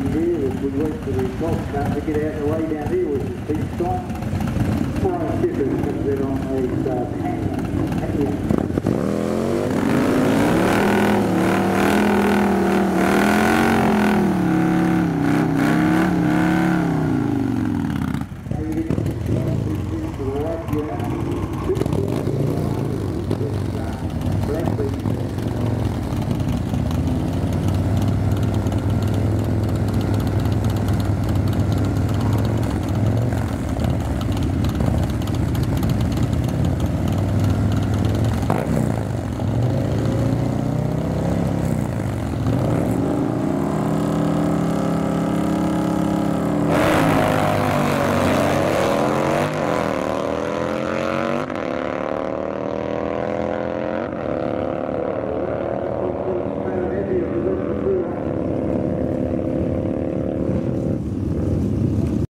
here as we wait for the golf cart to get out of the way down here, which is